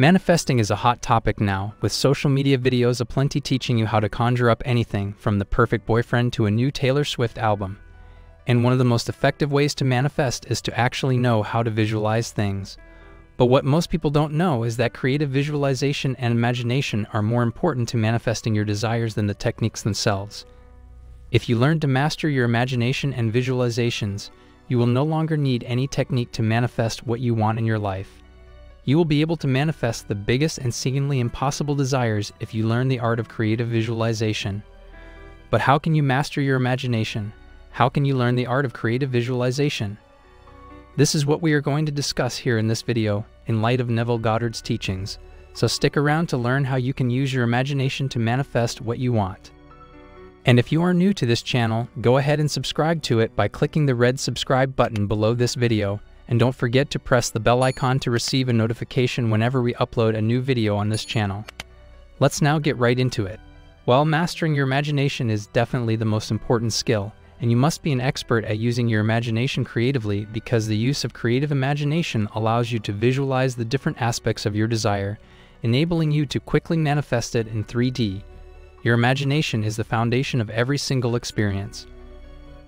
Manifesting is a hot topic now, with social media videos aplenty teaching you how to conjure up anything from the perfect boyfriend to a new Taylor Swift album. And one of the most effective ways to manifest is to actually know how to visualize things. But what most people don't know is that creative visualization and imagination are more important to manifesting your desires than the techniques themselves. If you learn to master your imagination and visualizations, you will no longer need any technique to manifest what you want in your life. You will be able to manifest the biggest and seemingly impossible desires if you learn the art of creative visualization. But how can you master your imagination? How can you learn the art of creative visualization? This is what we are going to discuss here in this video in light of Neville Goddard's teachings, so stick around to learn how you can use your imagination to manifest what you want. And if you are new to this channel, go ahead and subscribe to it by clicking the red subscribe button below this video, and don't forget to press the bell icon to receive a notification whenever we upload a new video on this channel. Let's now get right into it. While mastering your imagination is definitely the most important skill, and you must be an expert at using your imagination creatively because the use of creative imagination allows you to visualize the different aspects of your desire, enabling you to quickly manifest it in 3D your imagination is the foundation of every single experience.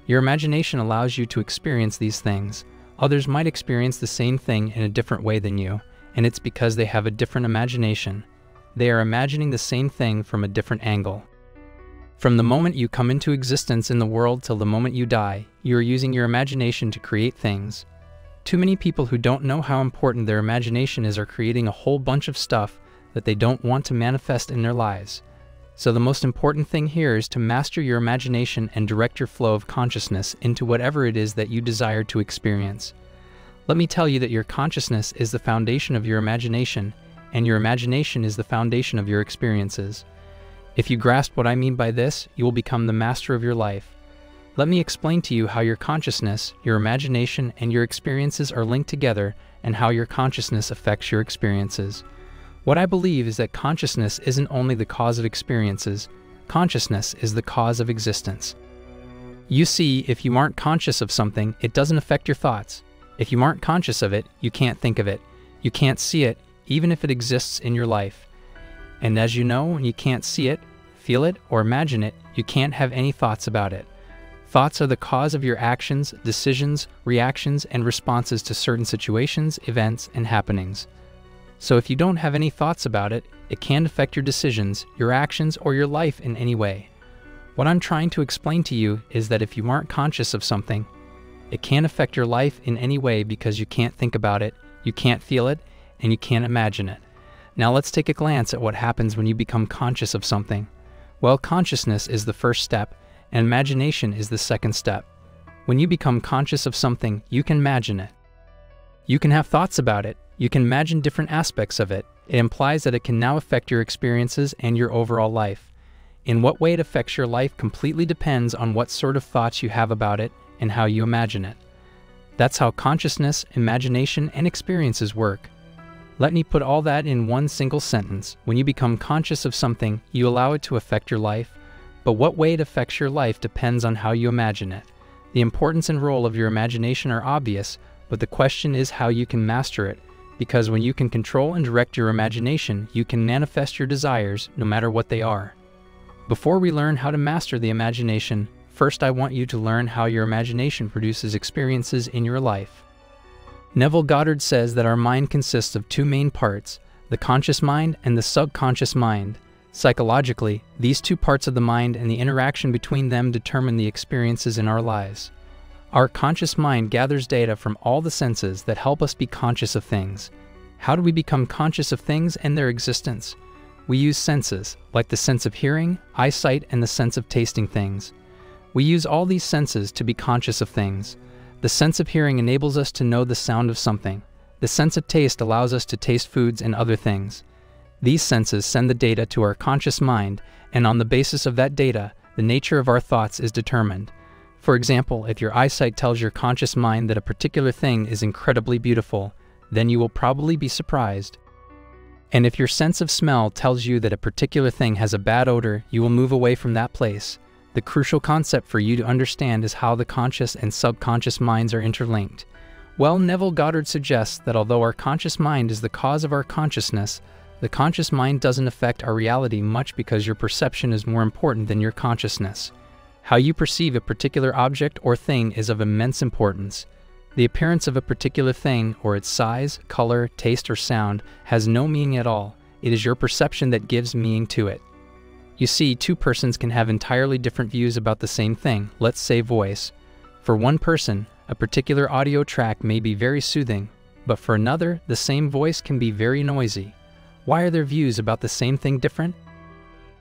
Your imagination allows you to experience these things. Others might experience the same thing in a different way than you, and it's because they have a different imagination. They are imagining the same thing from a different angle. From the moment you come into existence in the world till the moment you die, you are using your imagination to create things. Too many people who don't know how important their imagination is are creating a whole bunch of stuff that they don't want to manifest in their lives. So, the most important thing here is to master your imagination and direct your flow of consciousness into whatever it is that you desire to experience. Let me tell you that your consciousness is the foundation of your imagination, and your imagination is the foundation of your experiences. If you grasp what I mean by this, you will become the master of your life. Let me explain to you how your consciousness, your imagination, and your experiences are linked together and how your consciousness affects your experiences. What I believe is that consciousness isn't only the cause of experiences, consciousness is the cause of existence. You see, if you aren't conscious of something, it doesn't affect your thoughts. If you aren't conscious of it, you can't think of it. You can't see it, even if it exists in your life. And as you know, when you can't see it, feel it, or imagine it, you can't have any thoughts about it. Thoughts are the cause of your actions, decisions, reactions, and responses to certain situations, events, and happenings. So if you don't have any thoughts about it, it can affect your decisions, your actions, or your life in any way. What I'm trying to explain to you is that if you aren't conscious of something, it can affect your life in any way because you can't think about it, you can't feel it, and you can't imagine it. Now let's take a glance at what happens when you become conscious of something. Well, consciousness is the first step, and imagination is the second step. When you become conscious of something, you can imagine it. You can have thoughts about it, you can imagine different aspects of it. It implies that it can now affect your experiences and your overall life. In what way it affects your life completely depends on what sort of thoughts you have about it and how you imagine it. That's how consciousness, imagination, and experiences work. Let me put all that in one single sentence. When you become conscious of something, you allow it to affect your life, but what way it affects your life depends on how you imagine it. The importance and role of your imagination are obvious, but the question is how you can master it because when you can control and direct your imagination, you can manifest your desires no matter what they are. Before we learn how to master the imagination, first I want you to learn how your imagination produces experiences in your life. Neville Goddard says that our mind consists of two main parts the conscious mind and the subconscious mind. Psychologically, these two parts of the mind and the interaction between them determine the experiences in our lives. Our conscious mind gathers data from all the senses that help us be conscious of things. How do we become conscious of things and their existence? We use senses, like the sense of hearing, eyesight, and the sense of tasting things. We use all these senses to be conscious of things. The sense of hearing enables us to know the sound of something. The sense of taste allows us to taste foods and other things. These senses send the data to our conscious mind, and on the basis of that data, the nature of our thoughts is determined. For example, if your eyesight tells your conscious mind that a particular thing is incredibly beautiful, then you will probably be surprised. And if your sense of smell tells you that a particular thing has a bad odor, you will move away from that place. The crucial concept for you to understand is how the conscious and subconscious minds are interlinked. Well, Neville Goddard suggests that although our conscious mind is the cause of our consciousness, the conscious mind doesn't affect our reality much because your perception is more important than your consciousness. How you perceive a particular object or thing is of immense importance. The appearance of a particular thing, or its size, color, taste, or sound, has no meaning at all. It is your perception that gives meaning to it. You see, two persons can have entirely different views about the same thing, let's say voice. For one person, a particular audio track may be very soothing, but for another, the same voice can be very noisy. Why are their views about the same thing different?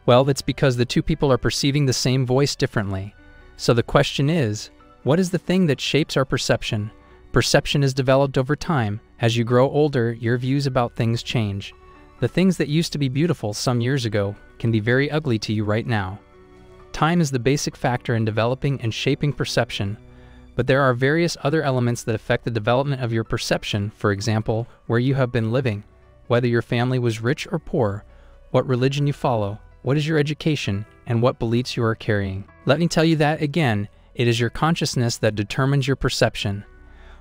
Well, it's because the two people are perceiving the same voice differently. So the question is, what is the thing that shapes our perception? Perception is developed over time. As you grow older, your views about things change. The things that used to be beautiful some years ago can be very ugly to you right now. Time is the basic factor in developing and shaping perception, but there are various other elements that affect the development of your perception, for example, where you have been living, whether your family was rich or poor, what religion you follow, what is your education, and what beliefs you are carrying. Let me tell you that again it is your consciousness that determines your perception.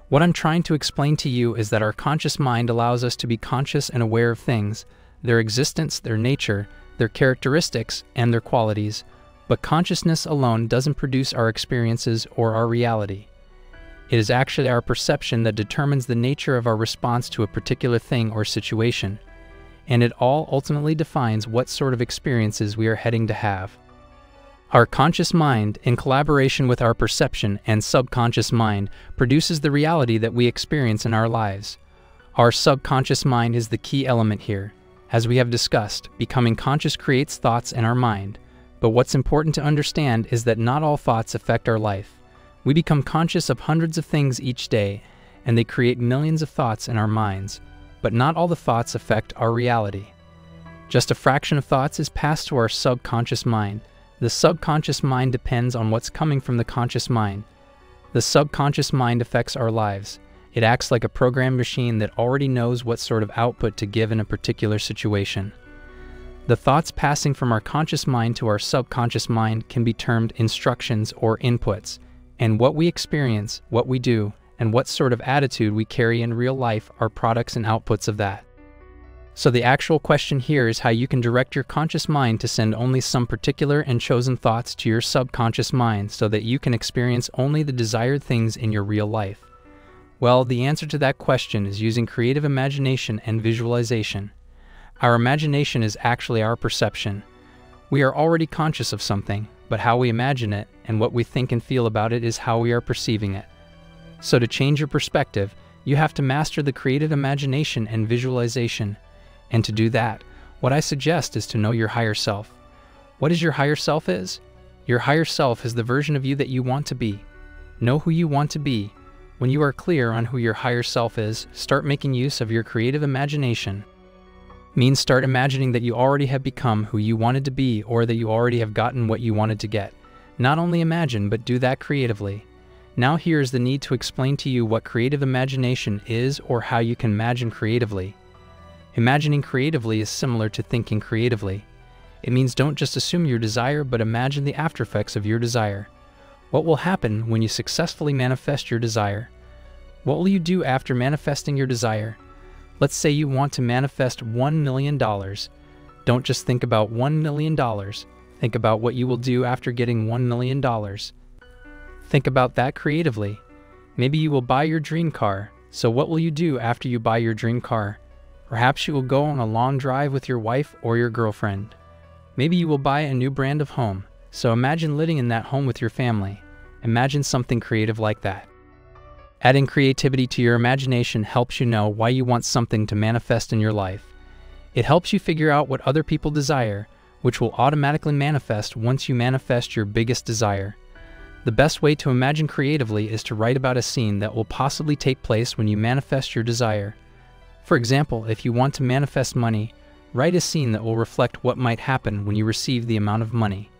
What I'm trying to explain to you is that our conscious mind allows us to be conscious and aware of things, their existence, their nature, their characteristics, and their qualities, but consciousness alone doesn't produce our experiences or our reality. It is actually our perception that determines the nature of our response to a particular thing or situation, and it all ultimately defines what sort of experiences we are heading to have. Our conscious mind, in collaboration with our perception and subconscious mind, produces the reality that we experience in our lives. Our subconscious mind is the key element here. As we have discussed, becoming conscious creates thoughts in our mind. But what's important to understand is that not all thoughts affect our life. We become conscious of hundreds of things each day, and they create millions of thoughts in our minds. But not all the thoughts affect our reality. Just a fraction of thoughts is passed to our subconscious mind. The subconscious mind depends on what's coming from the conscious mind. The subconscious mind affects our lives. It acts like a programmed machine that already knows what sort of output to give in a particular situation. The thoughts passing from our conscious mind to our subconscious mind can be termed instructions or inputs, and what we experience, what we do, and what sort of attitude we carry in real life are products and outputs of that. So the actual question here is how you can direct your conscious mind to send only some particular and chosen thoughts to your subconscious mind so that you can experience only the desired things in your real life. Well, the answer to that question is using creative imagination and visualization. Our imagination is actually our perception. We are already conscious of something, but how we imagine it and what we think and feel about it is how we are perceiving it. So, to change your perspective, you have to master the creative imagination and visualization. And to do that, what I suggest is to know your higher self. What is your higher self is? Your higher self is the version of you that you want to be. Know who you want to be when you are clear on who your higher self is, start making use of your creative imagination. Means start imagining that you already have become who you wanted to be or that you already have gotten what you wanted to get. Not only imagine, but do that creatively. Now, here is the need to explain to you what creative imagination is or how you can imagine creatively. Imagining creatively is similar to thinking creatively. It means don't just assume your desire, but imagine the after effects of your desire. What will happen when you successfully manifest your desire? What will you do after manifesting your desire? Let's say you want to manifest $1 million. Don't just think about $1 million. Think about what you will do after getting $1 million. Think about that creatively. Maybe you will buy your dream car. So, what will you do after you buy your dream car? Perhaps you will go on a long drive with your wife or your girlfriend. Maybe you will buy a new brand of home. So imagine living in that home with your family. Imagine something creative like that. Adding creativity to your imagination helps you know why you want something to manifest in your life. It helps you figure out what other people desire, which will automatically manifest once you manifest your biggest desire. The best way to imagine creatively is to write about a scene that will possibly take place when you manifest your desire. For example, if you want to manifest money, write a scene that will reflect what might happen when you receive the amount of money.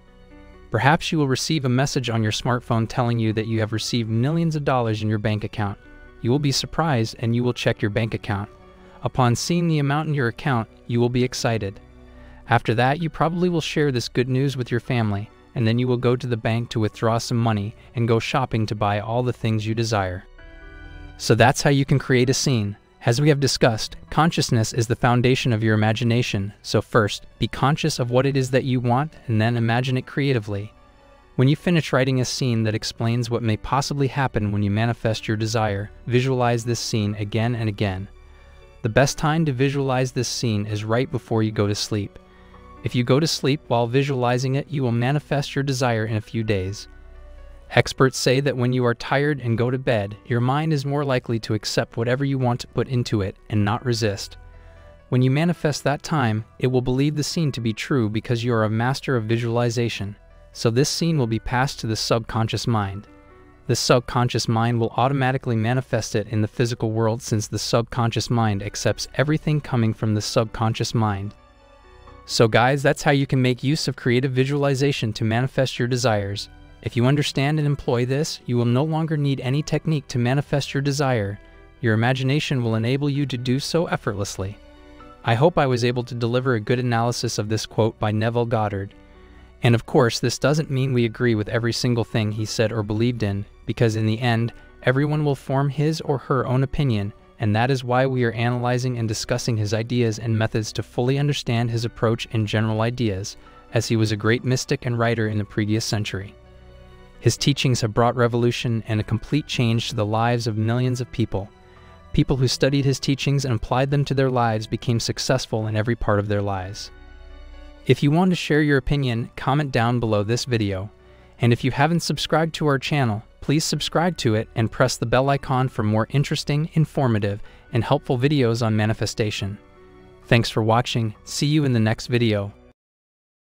Perhaps you will receive a message on your smartphone telling you that you have received millions of dollars in your bank account. You will be surprised and you will check your bank account. Upon seeing the amount in your account, you will be excited. After that, you probably will share this good news with your family, and then you will go to the bank to withdraw some money and go shopping to buy all the things you desire. So that's how you can create a scene. As we have discussed, consciousness is the foundation of your imagination, so first, be conscious of what it is that you want and then imagine it creatively. When you finish writing a scene that explains what may possibly happen when you manifest your desire, visualize this scene again and again. The best time to visualize this scene is right before you go to sleep. If you go to sleep while visualizing it, you will manifest your desire in a few days. Experts say that when you are tired and go to bed, your mind is more likely to accept whatever you want to put into it and not resist. When you manifest that time, it will believe the scene to be true because you are a master of visualization. So this scene will be passed to the subconscious mind. The subconscious mind will automatically manifest it in the physical world since the subconscious mind accepts everything coming from the subconscious mind. So guys, that's how you can make use of creative visualization to manifest your desires. If you understand and employ this, you will no longer need any technique to manifest your desire. Your imagination will enable you to do so effortlessly. I hope I was able to deliver a good analysis of this quote by Neville Goddard. And of course, this doesn't mean we agree with every single thing he said or believed in, because in the end, everyone will form his or her own opinion, and that is why we are analyzing and discussing his ideas and methods to fully understand his approach and general ideas, as he was a great mystic and writer in the previous century. His teachings have brought revolution and a complete change to the lives of millions of people. People who studied his teachings and applied them to their lives became successful in every part of their lives. If you want to share your opinion, comment down below this video. And if you haven't subscribed to our channel, please subscribe to it and press the bell icon for more interesting, informative, and helpful videos on manifestation. Thanks for watching. See you in the next video.